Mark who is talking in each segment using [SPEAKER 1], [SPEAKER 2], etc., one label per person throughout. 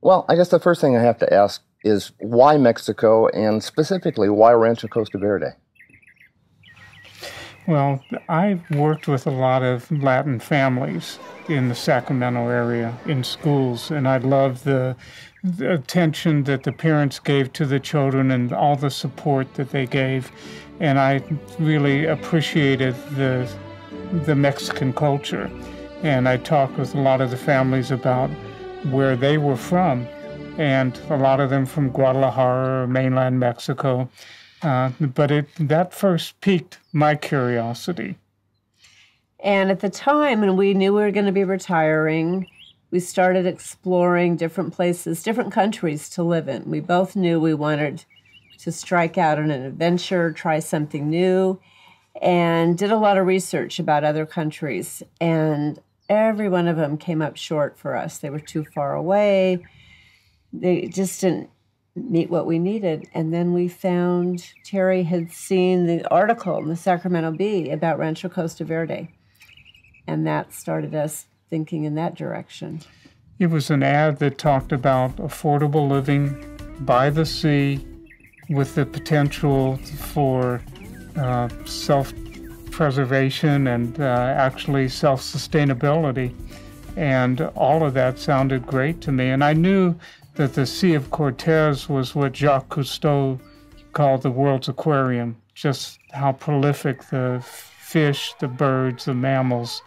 [SPEAKER 1] Well, I guess the first thing I have to ask is why Mexico and specifically why Rancho Costa Verde?
[SPEAKER 2] Well, I've worked with a lot of Latin families in the Sacramento area in schools, and I love the, the, attention that the parents gave to the children and all the support that they gave. And I really appreciated the, the Mexican culture. And I talked with a lot of the families about where they were from, and a lot of them from Guadalajara mainland Mexico. Uh, but it that first piqued my curiosity.
[SPEAKER 3] And at the time, when we knew we were going to be retiring, we started exploring different places, different countries to live in. We both knew we wanted to strike out on an adventure, try something new, and did a lot of research about other countries. And every one of them came up short for us. They were too far away. They just didn't meet what we needed. And then we found Terry had seen the article in the Sacramento Bee about Rancho Costa Verde. And that started us thinking in that direction.
[SPEAKER 2] It was an ad that talked about affordable living by the sea with the potential for uh, self preservation and uh, actually self sustainability. And all of that sounded great to me. And I knew that the Sea of Cortez was what Jacques Cousteau called the world's aquarium, just how prolific the fish, the birds, the mammals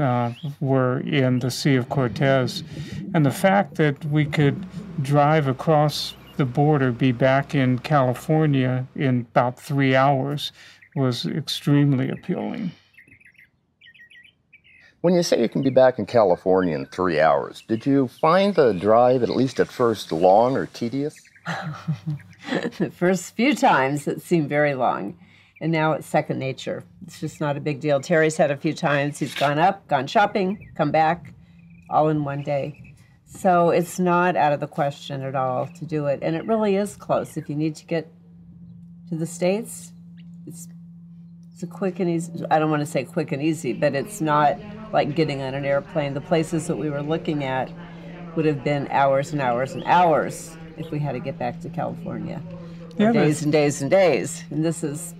[SPEAKER 2] uh, were in the Sea of Cortez. And the fact that we could drive across the border, be back in California in about three hours, was extremely appealing.
[SPEAKER 1] When you say you can be back in California in three hours, did you find the drive, at least at first, long or tedious?
[SPEAKER 3] the first few times it seemed very long, and now it's second nature. It's just not a big deal. Terry's had a few times. He's gone up, gone shopping, come back, all in one day. So it's not out of the question at all to do it. And it really is close. If you need to get to the States, it's it's a quick and easy I don't want to say quick and easy, but it's not like getting on an airplane. The places that we were looking at would have been hours and hours and hours if we had to get back to California. Yeah, days and days and days. And this is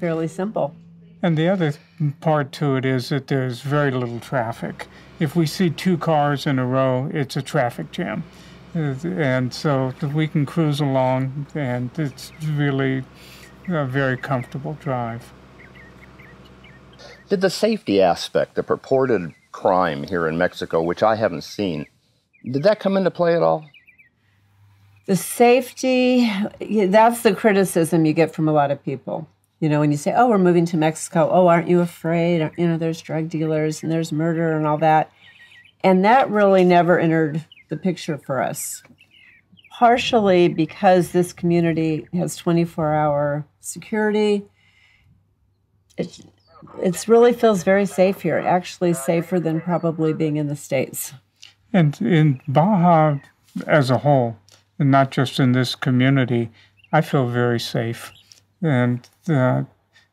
[SPEAKER 3] fairly simple.
[SPEAKER 2] And the other part to it is that there's very little traffic. If we see two cars in a row, it's a traffic jam. And so we can cruise along, and it's really a very comfortable drive.
[SPEAKER 1] Did the safety aspect, the purported crime here in Mexico, which I haven't seen, did that come into play at all?
[SPEAKER 3] The safety, that's the criticism you get from a lot of people. You know, when you say, oh, we're moving to Mexico, oh, aren't you afraid? You know, there's drug dealers and there's murder and all that. And that really never entered the picture for us. Partially because this community has 24 hour security. It, it really feels very safe here, actually safer than probably being in the States.
[SPEAKER 2] And in Baja as a whole, and not just in this community, I feel very safe. And uh,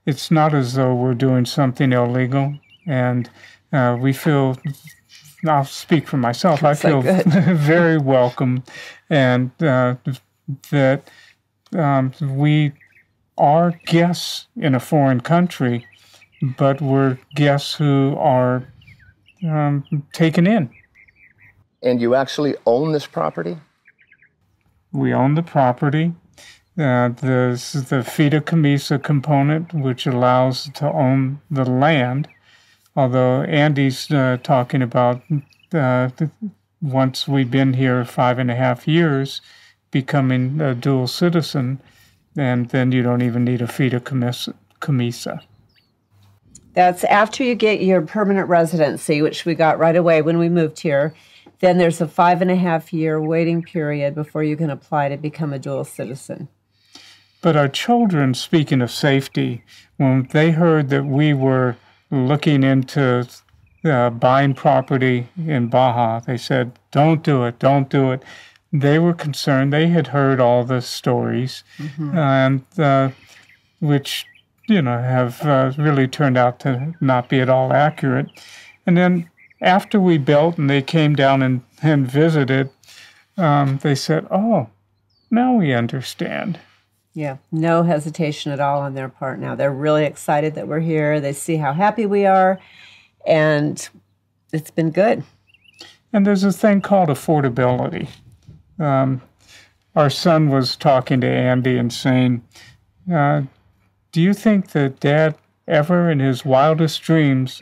[SPEAKER 2] it's not as though we're doing something illegal. And uh, we feel, I'll speak for myself, I feel very welcome and uh, that um, we are guests in a foreign country but we're guests who are um, taken in.
[SPEAKER 1] And you actually own this property?
[SPEAKER 2] We own the property. Uh, there's the fideicomiso component, which allows to own the land. Although Andee's uh, talking about uh, once we've been here five and a half years, becoming a dual citizen, and then you don't even need a fideicomiso.
[SPEAKER 3] That's after you get your permanent residency, which we got right away when we moved here. Then there's a five and a half year waiting period before you can apply to become a dual citizen.
[SPEAKER 2] But our children, speaking of safety, when they heard that we were looking into uh, buying property in Baja, they said, Don't do it, don't do it. They were concerned. They had heard all the stories, mm-hmm. and uh, which you know, have uh, really turned out to not be at all accurate. And then after we built and they came down and, and visited, um, they said, "Oh, now we understand."
[SPEAKER 3] Yeah, no hesitation at all on their part now. They're really excited that we're here. They see how happy we are, and it's been good.
[SPEAKER 2] And there's a thing called affordability. Um, our son was talking to Andee and saying, uh, Do you think that dad ever in his wildest dreams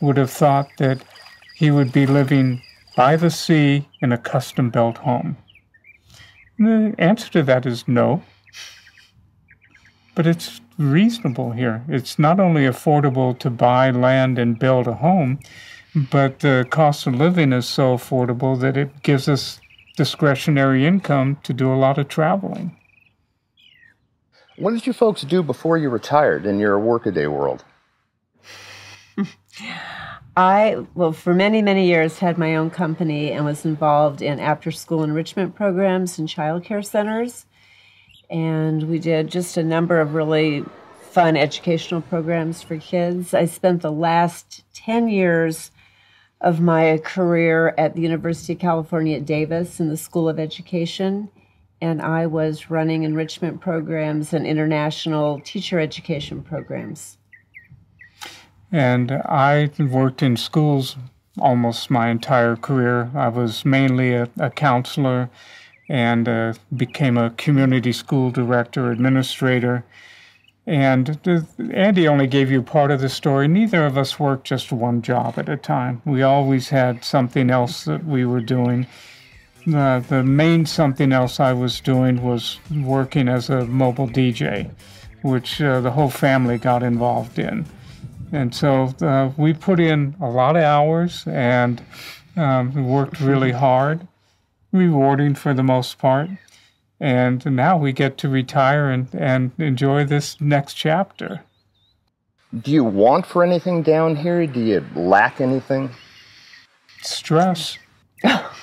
[SPEAKER 2] would have thought that he would be living by the sea in a custom built home? And the answer to that is no. But it's reasonable here. It's not only affordable to buy land and build a home, but the cost of living is so affordable that it gives us discretionary income to do a lot of traveling.
[SPEAKER 1] What did you folks do before you retired in your workaday world?
[SPEAKER 3] I, well, for many, many years had my own company and was involved in after school enrichment programs and child care centers and we did just a number of really fun educational programs for kids. I spent the last 10 years of my career at the University of California at Davis in the School of Education, and I was running enrichment programs and international teacher education programs.
[SPEAKER 2] And I worked in schools almost my entire career. I was mainly a, a counselor and uh, became a community school director, administrator. And Andee only gave you part of the story. Neither of us worked just one job at a time. We always had something else that we were doing. Uh, the main something else I was doing was working as a mobile DJ, which uh, the whole family got involved in. And so uh, we put in a lot of hours and um, worked really hard rewarding for the most part. And now we get to retire and, and enjoy this next chapter.
[SPEAKER 1] Do you want for anything down here? Do you lack anything?
[SPEAKER 2] Stress.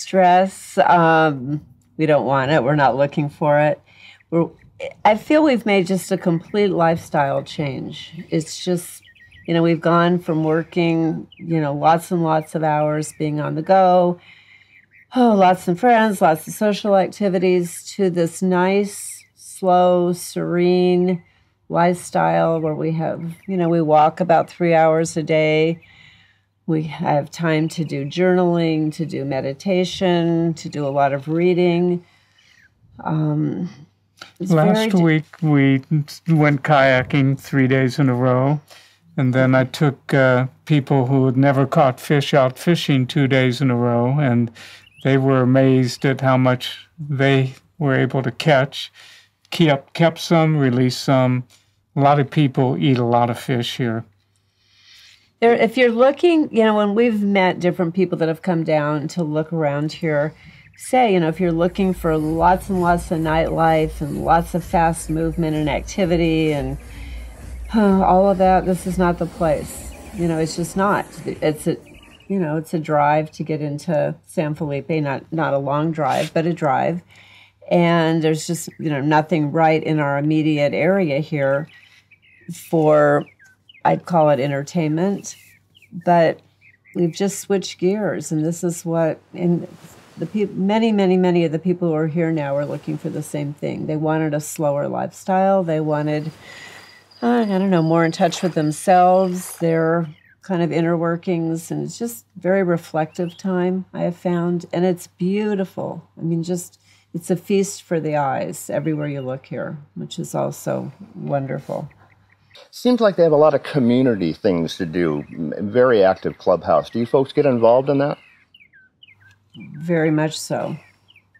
[SPEAKER 3] Stress. Um, we don't want it. We're not looking for it. We're, I feel we've made just a complete lifestyle change. It's just, you know, we've gone from working, you know, lots and lots of hours, being on the go, oh, lots of friends, lots of social activities, to this nice, slow, serene lifestyle where we have, you know, we walk about three hours a day. We have time to do journaling, to do meditation, to do a lot of reading. Um,
[SPEAKER 2] Last week we went kayaking three days in a row. And then I took uh, people who had never caught fish out fishing two days in a row. And they were amazed at how much they were able to catch. Kept, kept some, released some. A lot of people eat a lot of fish here.
[SPEAKER 3] There, if you're looking, you know, when we've met different people that have come down to look around here, say, you know, if you're looking for lots and lots of nightlife and lots of fast movement and activity and uh, all of that, this is not the place. You know, it's just not. It's a, you know, it's a drive to get into San Felipe, not not a long drive, but a drive. And there's just, you know, nothing right in our immediate area here for I'd call it entertainment. But we've just switched gears and this is what and the many many many of the people who are here now are looking for the same thing. They wanted a slower lifestyle. They wanted uh, i don't know more in touch with themselves they're kind of inner workings and it's just very reflective time i have found and it's beautiful. I mean just it's a feast for the eyes everywhere you look here which is also wonderful
[SPEAKER 1] seems like they have a lot of community things to do very active clubhouse do you folks get involved in that
[SPEAKER 3] very much so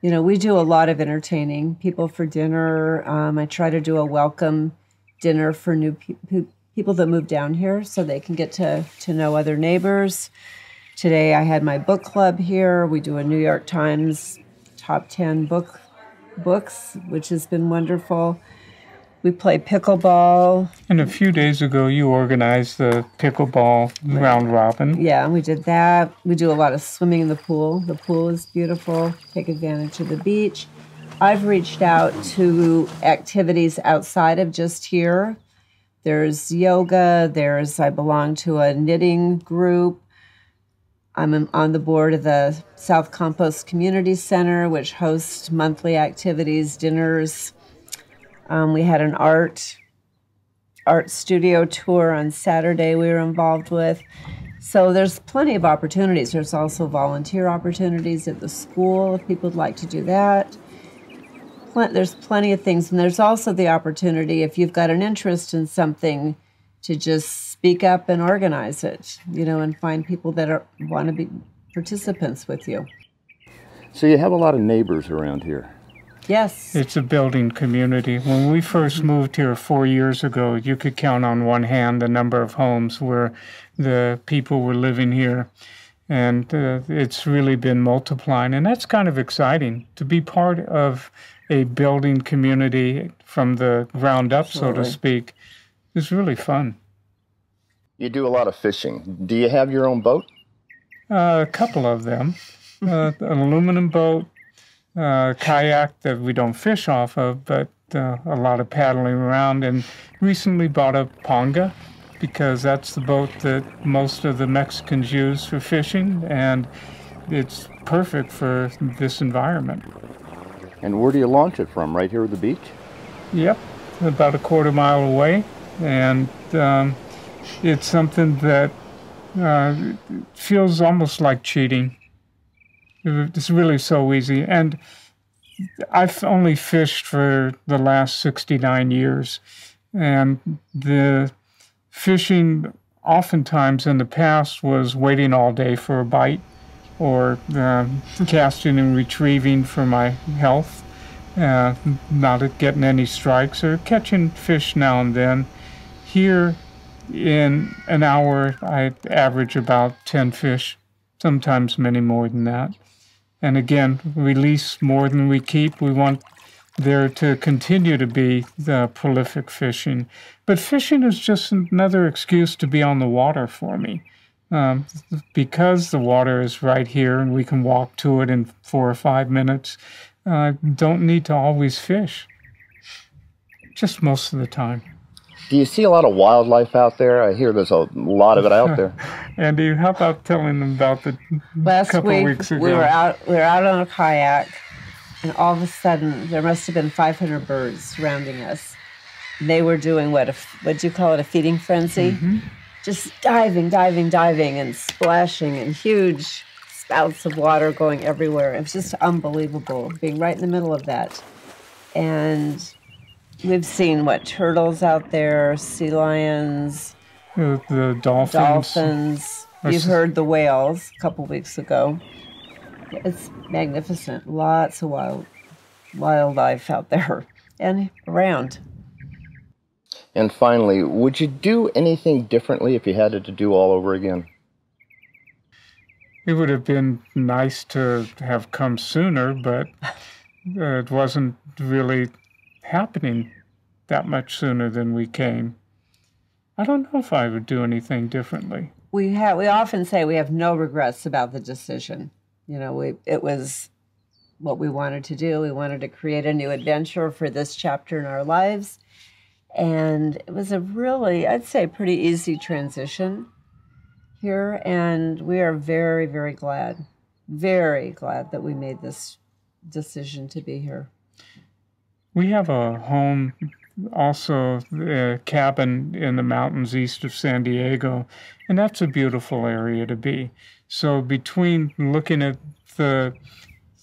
[SPEAKER 3] you know we do a lot of entertaining people for dinner um, i try to do a welcome dinner for new people people that move down here so they can get to, to know other neighbors. Today I had my book club here. We do a New York Times top 10 book books, which has been wonderful. We play pickleball.
[SPEAKER 2] And a few days ago, you organized the pickleball round robin.
[SPEAKER 3] Yeah, we did that. We do a lot of swimming in the pool. The pool is beautiful. Take advantage of the beach. I've reached out to activities outside of just here there's yoga. There's, I belong to a knitting group. I'm on the board of the South Compost Community Center, which hosts monthly activities, dinners. Um, we had an art art studio tour on Saturday we were involved with. So there's plenty of opportunities. There's also volunteer opportunities at the school if people would like to do that. There's plenty of things, and there's also the opportunity if you've got an interest in something to just speak up and organize it, you know, and find people that want to be participants with you.
[SPEAKER 1] So you have a lot of neighbors around here.
[SPEAKER 3] Yes.
[SPEAKER 2] It's a building community. When we first moved here four years ago, you could count on one hand the number of homes where the people were living here. And uh, it's really been multiplying. And that's kind of exciting to be part of a building community from the ground up, Absolutely. so to speak. It's really fun.
[SPEAKER 1] You do a lot of fishing. Do you have your own boat?
[SPEAKER 2] Uh, a couple of them. Uh, an aluminum boat, uh, kayak that we don't fish off of, but uh, a lot of paddling around. And recently bought a ponga because that's the boat that most of the Mexicans use for fishing, and it's perfect for this environment.
[SPEAKER 1] And where do you launch it from? Right here at the beach?
[SPEAKER 2] Yep, about a quarter mile away, and um, it's something that uh, feels almost like cheating. It's really so easy. And I've only fished for the last 69 years. And the fishing, oftentimes in the past, was waiting all day for a bite or uh, casting and retrieving for my health, uh, not getting any strikes, or catching fish now and then. Here, in an hour, I average about 10 fish, sometimes many more than that. And again, release more than we keep. We want there to continue to be the prolific fishing. But fishing is just another excuse to be on the water for me. Um, because the water is right here and we can walk to it in four or five minutes, I uh, don't need to always fish. Just most of the time.
[SPEAKER 1] Do you see a lot of wildlife out there? I hear there's a lot of it out there.
[SPEAKER 2] Andee, how about telling them about the
[SPEAKER 3] last
[SPEAKER 2] couple
[SPEAKER 3] week
[SPEAKER 2] weeks ago?
[SPEAKER 3] we were out we were out on a kayak, and all of a sudden there must have been 500 birds surrounding us. They were doing what? what do you call it? A feeding frenzy? Mm-hmm. Just diving, diving, diving, and splashing, and huge spouts of water going everywhere. It was just unbelievable being right in the middle of that, and We've seen what turtles out there, sea lions,
[SPEAKER 2] uh, the dolphins.
[SPEAKER 3] Dolphins. You've heard the whales a couple weeks ago. It's magnificent. Lots of wild wildlife out there and around.
[SPEAKER 1] And finally, would you do anything differently if you had it to do all over again?
[SPEAKER 2] It would have been nice to have come sooner, but uh, it wasn't really happening that much sooner than we came. I don't know if I would do anything differently.
[SPEAKER 3] We have we often say we have no regrets about the decision. You know, we it was what we wanted to do. We wanted to create a new adventure for this chapter in our lives. And it was a really, I'd say, pretty easy transition here. And we are very, very glad, very glad that we made this decision to be here.
[SPEAKER 2] We have a home, also a cabin in the mountains east of San Diego, and that's a beautiful area to be. So between looking at the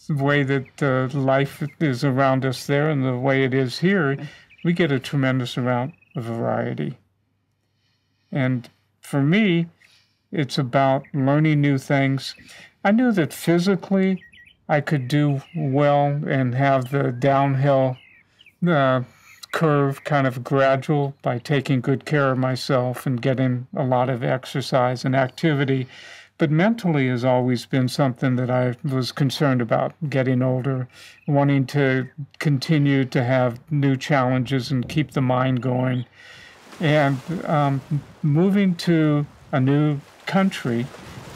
[SPEAKER 2] way that uh, life is around us there and the way it is here, we get a tremendous amount of variety. And for me, it's about learning new things. I knew that physically I could do well and have the downhill uh, curve kind of gradual by taking good care of myself and getting a lot of exercise and activity. But mentally has always been something that I was concerned about getting older, wanting to continue to have new challenges and keep the mind going. And um, moving to a new country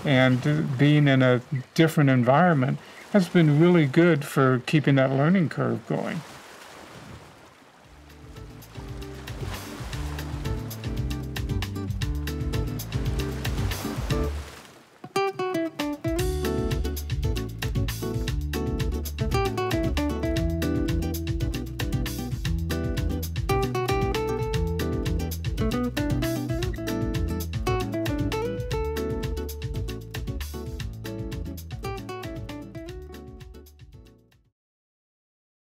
[SPEAKER 2] and being in a different environment has been really good for keeping that learning curve going.